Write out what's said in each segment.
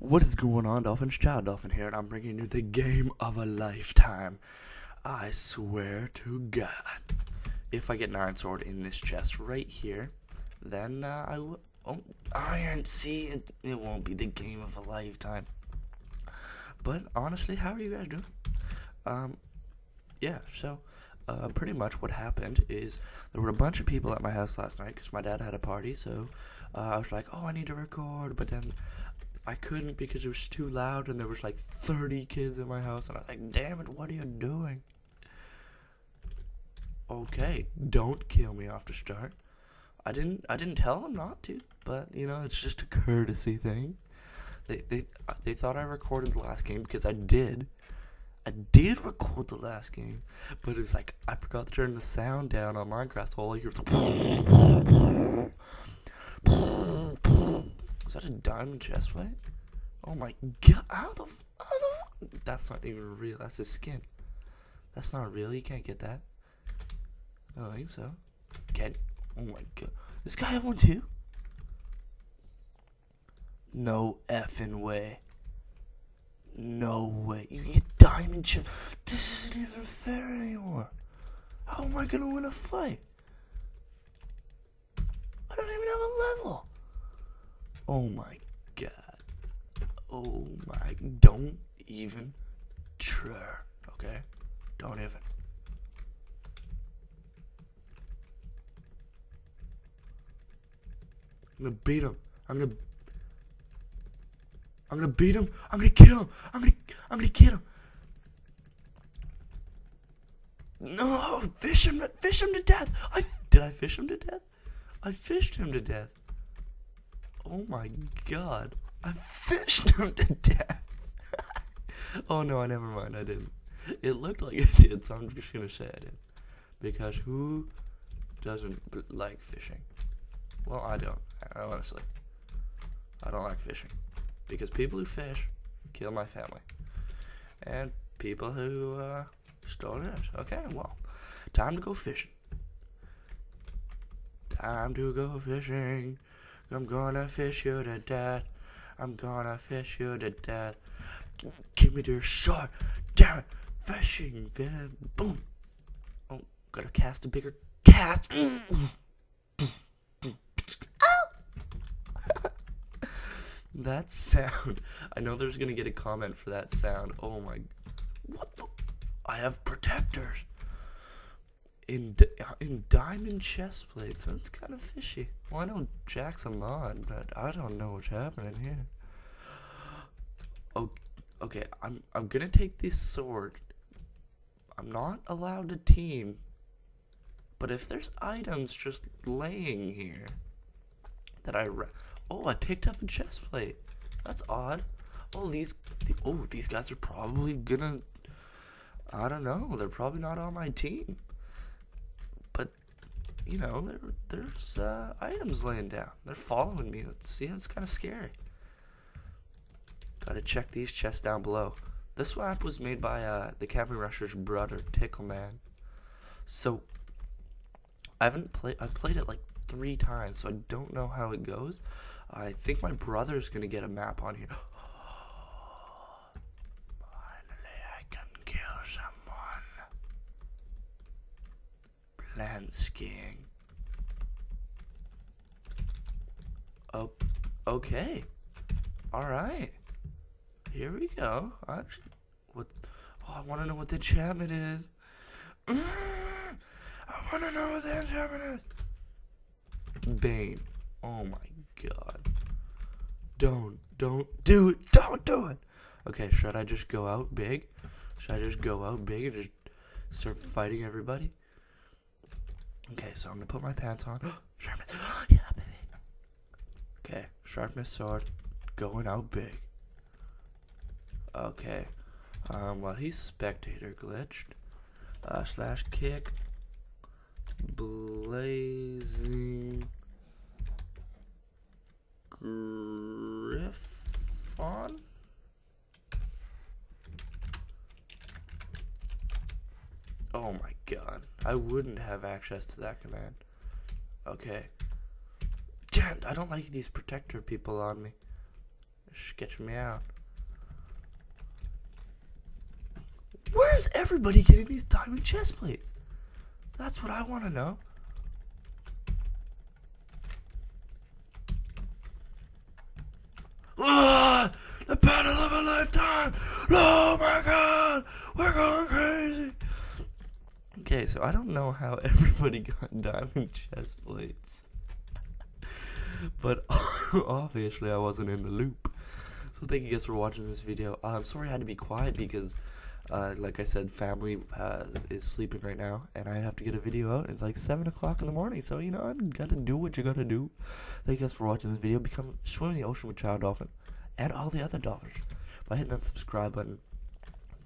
What is going on, Dolphins? Child Dolphin here, and I'm bringing you the game of a lifetime. I swear to God, if I get an iron sword in this chest right here, then uh, I will. Oh, iron! See, it, it won't be the game of a lifetime. But honestly, how are you guys doing? Um, yeah. So, uh, pretty much what happened is there were a bunch of people at my house last night because my dad had a party. So uh, I was like, oh, I need to record, but then I couldn't because it was too loud and there was like 30 kids in my house and I was like, damn it, what are you doing? Okay, don't kill me off the start. I didn't I didn't tell them not to, but you know, it's just a courtesy thing. They they they thought I recorded the last game because I did. I did record the last game, but it was like I forgot to turn the sound down on Minecraft, so all I hear was is that a diamond chest plate? Oh my god! How the, how the? That's not even real. That's his skin. That's not real. You can't get that. I don't think so. Get. Oh my god. This guy have one too? No effing way. No way. You get diamond chest. This isn't even fair anymore. How am I gonna win a fight? I don't even have a level. Oh my god. Oh my. Don't even try. Okay? Don't even. I'm gonna beat him. I'm gonna. I'm gonna beat him. I'm gonna kill him. I'm gonna. I'm gonna kill him. No, fish him. Fish him to death. I did. I fish him to death. I fished him to death. Oh my god. I fished him to death. oh no, I never mind. I didn't. It looked like I did, so I'm just gonna say I didn't. Because who doesn't like fishing? Well, I don't. Honestly, I don't like fishing because people who fish kill my family, and people who uh, stole it. Okay, well, time to go fishing. Time to go fishing. I'm gonna fish you to death. I'm gonna fish you to death. Give me your sword. Damn it. Fishing. Boom. Oh, gotta cast a bigger cast. Mm. that sound. I know there's gonna get a comment for that sound. Oh my. What the? I have protectors in in diamond chest plates. That's kind of fishy. Well, I know Jack's a mod, but I don't know what's happening here. Okay, okay, I'm I'm gonna take this sword. I'm not allowed to team, but if there's items just laying here that I oh I picked up a chest plate. That's odd. Oh these oh these guys are probably gonna I don't know. They're probably not on my team you know, there, there's uh, items laying down. They're following me. Let's See, it's kind of scary. Gotta check these chests down below. This map was made by uh, the Camping Rusher's brother, Tickleman. So, I haven't played, I've played it like three times, so I don't know how it goes. I think my brother's gonna get a map on here. Finally, I can kill someone. Land skiing. Oh, okay. All right. Here we go. Actually, what? Oh, I want to know what the enchantment is. I want to know what the enchantment is. Bane. Oh my god. Don't, don't do it. Don't do it. Okay, should I just go out big? Should I just go out big and just start fighting everybody? Okay, so I'm gonna put my pants on. Sharpness. yeah, baby. Okay, sharpness sword, going out big. Okay, um, well he's spectator glitched. Uh, slash kick. Blazing. Griffon? Oh my god. I wouldn't have access to that command. Okay. Damn, I don't like these protector people on me. sketching me out. Where's everybody getting these diamond chest plates? That's what I want to know. Ah, the battle of a lifetime! Oh my god, we're going crazy. Okay, so I don't know how everybody got diamond chest plates, but obviously I wasn't in the loop. So thank you guys for watching this video. I'm sorry I had to be quiet because, uh, like I said, family uh, is sleeping right now, and I have to get a video out. It's like seven o'clock in the morning, so you know I gotta do what you gotta do. Thank you guys for watching this video. Become swim in the ocean with Child Dolphin and all the other dolphins by hitting that subscribe button.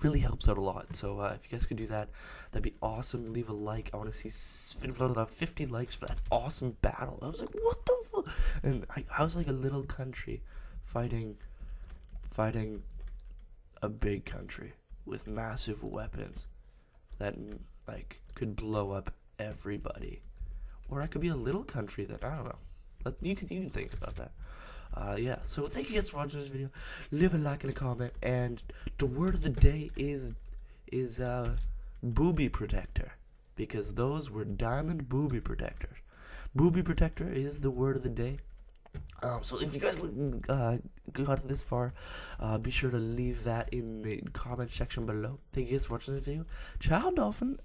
Really helps out a lot. So uh, if you guys could do that, that'd be awesome. Leave a like. I want to see 50 likes for that awesome battle. I was like, what the? And I, I was like a little country fighting, fighting a big country with massive weapons that like could blow up everybody. Or I could be a little country that I don't know. You could you can think about that uh, yeah, so thank you guys for watching this video. Leave a like and a comment, and the word of the day is is uh, booby protector because those were diamond booby protectors. Booby protector is the word of the day. Um, so if you guys uh, got this far, uh, be sure to leave that in the comment section below. Thank you guys for watching this video. Child Dolphin